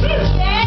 Tuesday.